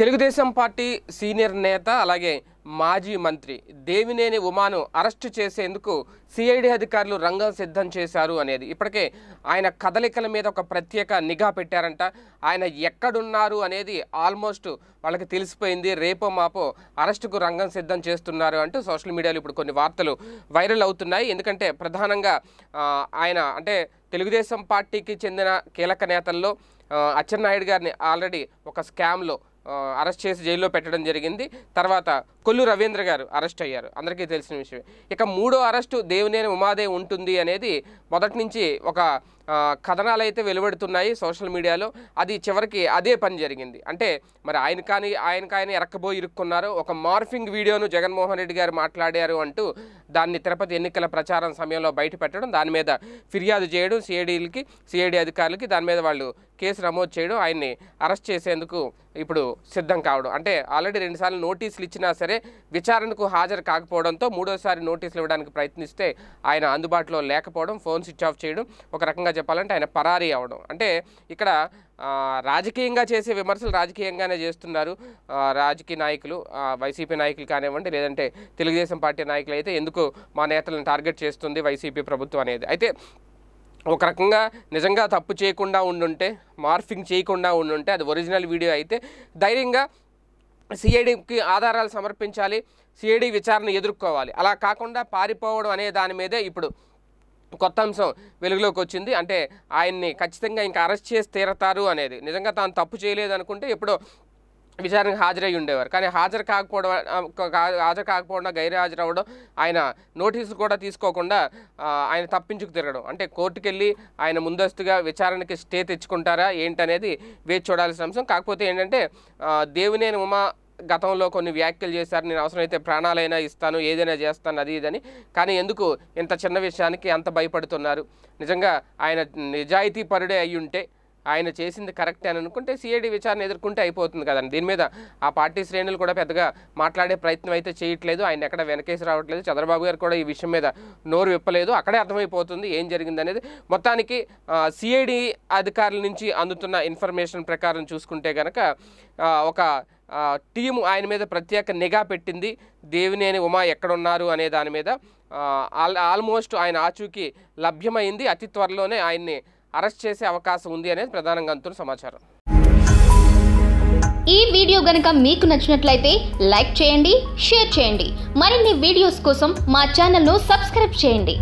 Telugu Desam party senior నేత అలాగే మాజీ మంత్రి దేవినేని ఉమాను అరెస్టు చేసేందుకు సిఐడి అధికారులు రంగం సిద్ధం చేశారు అనేది. ఇప్పటికే ఆయన కదలికల మీద ఒక ప్రత్యేక నిఘా పెట్టారంట. ఆయన ఎక్కడున్నారు అనేది ఆల్మోస్ట్ వాళ్ళకి తెలిసిపోయింది. రేపో మాపో అరెస్టుకు రంగం సిద్ధం చేస్తున్నారు అంటూ సోషల్ మీడియాలో ఇప్పుడు కొన్ని వార్తలు వైరల్ అవుతున్నాయి. ఎందుకంటే ప్రధానంగా ఆయన అంటే తెలుగుదేశం పార్టీకి చెందిన కీలక నేతల్లో అచ్చెన్నాయుడు గారిని ఆల్రెడీ ఒక స్కామ్లో అరెస్ట్ చేసి జైల్లో పెట్టడం జరిగింది. తర్వాత కొల్లు రవీంద్ర గారు అరెస్ట్ అయ్యారు. అందరికీ తెలిసిన విషయం ఇక మూడో అరెస్టు దేవునేని ఉమాదే ఉంటుంది అనేది మొదటి నుంచి ఒక కథనాలు అయితే వెలువడుతున్నాయి సోషల్ మీడియాలో. అది చివరికి అదే పని జరిగింది. అంటే మరి ఆయన కానీ ఆయనకు ఆయన ఎరక్కబోయి ఇరుక్కున్నారు. ఒక మార్ఫింగ్ వీడియోను జగన్మోహన్ రెడ్డి గారు మాట్లాడారు అంటూ దాన్ని తిరుపతి ఎన్నికల ప్రచారం సమయంలో బయటపెట్టడం దాని మీద ఫిర్యాదు చేయడం సిఐడీలకి సిఐడి అధికారులకి దాని మీద వాళ్ళు కేసు నమోదు చేయడం ఆయన్ని అరెస్ట్ చేసేందుకు ఇప్పుడు సిద్ధం కావడం. అంటే ఆల్రెడీ రెండుసార్లు నోటీసులు ఇచ్చినా సరే విచారణకు హాజరు కాకపోవడంతో మూడోసారి నోటీసులు ఇవ్వడానికి ప్రయత్నిస్తే ఆయన అందుబాటులో లేకపోవడం ఫోన్ స్విచ్ ఆఫ్ చేయడం ఒక రకంగా చెప్పాలంటే ఆయన పరారీ అవడం. అంటే ఇక్కడ రాజకీయంగా చేసే విమర్శలు రాజకీయంగానే చేస్తున్నారు రాజకీయ నాయకులు వైసీపీ నాయకులు కానివ్వండి లేదంటే తెలుగుదేశం పార్టీ నాయకులు అయితే ఎందుకు మా నేతలను టార్గెట్ చేస్తుంది వైసీపీ ప్రభుత్వం అనేది. అయితే ఒక రకంగా నిజంగా తప్పు చేయకుండా ఉండుంటే మార్ఫింగ్ చేయకుండా ఉండుంటే అది ఒరిజినల్ వీడియో అయితే ధైర్యంగా సిఐడికి ఆధారాలు సమర్పించాలి సిఐడి విచారణ ఎదుర్కోవాలి. అలా కాకుండా పారిపోవడం అనే దాని మీదే ఇప్పుడు కొత్త అంశం వెలుగులోకి వచ్చింది అంటే ఆయన్ని ఖచ్చితంగా ఇంకా అరెస్ట్ చేసి తీరతారు అనేది. నిజంగా తాను తప్పు చేయలేదు అనుకుంటే ఎప్పుడో విచారణకు హాజరై ఉండేవారు. కానీ హాజరు కాకపోవడం హాజరు కాకపోవడం గైర్హాజరు అవ్వడం ఆయన నోటీసులు కూడా తీసుకోకుండా ఆయన తప్పించుకు తిరగడం. అంటే కోర్టుకు వెళ్ళి ఆయన ముందస్తుగా విచారణకి స్టే తెచ్చుకుంటారా ఏంటనేది వేచి చూడాల్సిన అంశం. కాకపోతే ఏంటంటే దేవినేని ఉమా గతంలో కొన్ని వ్యాఖ్యలు చేశారు నేను అవసరమైతే ప్రాణాలైనా ఇస్తాను ఏదైనా చేస్తాను అది ఇదని కానీ ఎందుకు ఇంత చిన్న విషయానికి అంత భయపడుతున్నారు? నిజంగా ఆయన నిజాయితీ పరుడే అయ్యుంటే ఉంటే ఆయన చేసింది కరెక్ట్ అని అనుకుంటే సిఐడి విచారణ ఎదుర్కొంటే అయిపోతుంది కదండి. దీని మీద ఆ పార్టీ శ్రేణులు కూడా పెద్దగా మాట్లాడే ప్రయత్నం అయితే చేయట్లేదు. ఆయన ఎక్కడ వెనకేసి రావట్లేదు. చంద్రబాబు గారు కూడా ఈ విషయం మీద నోరు విప్పలేదు. అక్కడే అర్థమైపోతుంది ఏం జరిగింది అనేది. మొత్తానికి సిఐడి అధికారుల నుంచి అందుతున్న ఇన్ఫర్మేషన్ ప్రకారం చూసుకుంటే కనుక ఒక టీము ఆయన మీద ప్రత్యేక నిఘా పెట్టింది. దేవినేని ఉమా ఎక్కడున్నారు అనే దాని మీద ఆల్ ఆల్మోస్ట్ ఆయన ఆచూకీ లభ్యమైంది. అతి త్వరలోనే ఆయన్ని అరెస్ట్ చేసే అవకాశం ఉంది అనేది ప్రధానంగా అందుతున్న సమాచారం. ఈ వీడియో గనుక మీకు నచ్చినట్లయితే లైక్ చేయండి షేర్ చేయండి. మరిన్ని వీడియోస్ కోసం మా ఛానల్ను సబ్స్క్రైబ్ చేయండి.